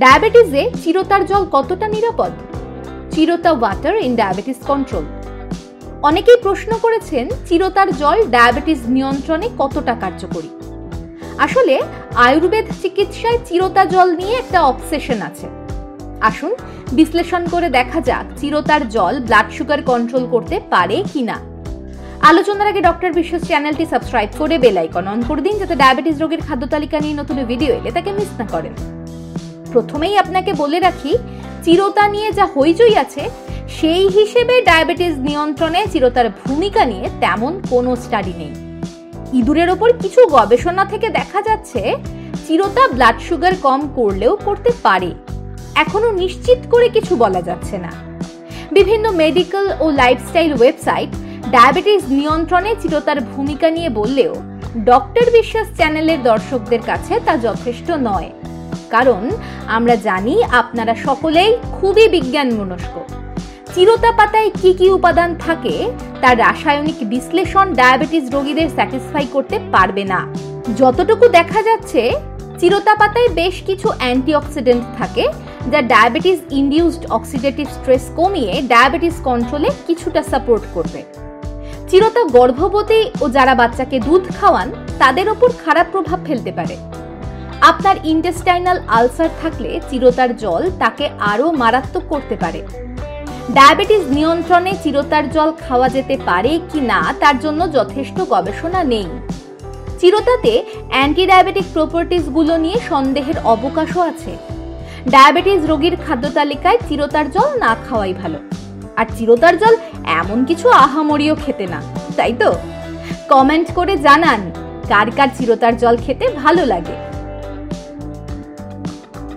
ডায়াবেটিসে চিরতার জল কতটা নিরাপদ? Chirata water in diabetes control অনেকেই প্রশ্ন করেছেন চিরতার জল ডায়াবেটিস নিয়ন্ত্রণে কতটা কার্যকরী। আসলে আয়ুর্বেদ চিকিৎসায় চিরতা জল নিয়ে একটা অবসেশন আছে। আসুন বিশ্লেষণ করে দেখা যাক চিরতার জল ব্লাড সুগার কন্ট্রোল করতে পারে কিনা। আলোচনার আগে ডক্টর বিশ্বাস চ্যানেলটি সাবস্ক্রাইব করে বেল আইকন অন করে দিন, যাতে ডায়াবেটিস রোগের খাদ্য তালিকা নিয়ে নতুন ভিডিও এলে তাকে মিস না করেন। প্রথমেই আপনাকে বলে রাখি, চিরতা নিয়ে যা হইচই আছে, সেই হিসেবে ডায়াবেটিস নিয়ন্ত্রণে চিরতার ভূমিকা নিয়ে তেমন কোনো স্টাডি নেই। ইঁদুরের ওপর কিছু গবেষণা থেকে দেখা যাচ্ছে, চিরতা ব্লাড সুগার কম করলেও করতে পারে। এখনও নিশ্চিত করে কিছু বলা যাচ্ছে না। বিভিন্ন মেডিকেল ও লাইফস্টাইল ওয়েবসাইট ডায়াবেটিস নিয়ন্ত্রণে চিরতার ভূমিকা নিয়ে বললেও, ডক্টর বিশ্বাস চ্যানেলের দর্শকদের কাছে তা যথেষ্ট নয়। কারণ আমরা জানি আপনারা সকলেই খুবই বিজ্ঞান মনস্ক চিরতা পাতায় কি কি উপাদান থাকে, তার রাসায়নিক বিশ্লেষণ ডায়াবেটিস রোগীদের স্যাটিসফাই করতে পারবে না। যতটুকু দেখা যাচ্ছে চিরতা পাতায় বেশ কিছু অ্যান্টিঅক্সিডেন্ট থাকে, যা ডায়াবেটিস ইন্ডিউসড অক্সিডেটিভ স্ট্রেস কমিয়ে ডায়াবেটিস কন্ট্রোলে কিছুটা সাপোর্ট করবে। চিরতা গর্ভবতী ও যারা বাচ্চাকে দুধ খাওয়ান, তাদের ওপর খারাপ প্রভাব ফেলতে পারে। আপনার ইন্টেস্টাইনাল আলসার থাকলে চিরতার জল তাকে আরও মারাত্মক করতে পারে। ডায়াবেটিস নিয়ন্ত্রণে চিরতার জল খাওয়া যেতে পারে কি না তার জন্য যথেষ্ট গবেষণা নেই। চিরতাতে অ্যান্টি ডায়াবেটিক প্রপার্টিসগুলো নিয়ে সন্দেহের অবকাশও আছে। ডায়াবেটিস রোগীর খাদ্য তালিকায় চিরতার জল না খাওয়াই ভালো। আর চিরতার জল এমন কিছু আহামরিও খেতে না, তাই তো? কমেন্ট করে জানান, কার কার চিরতার জল খেতে ভালো লাগে?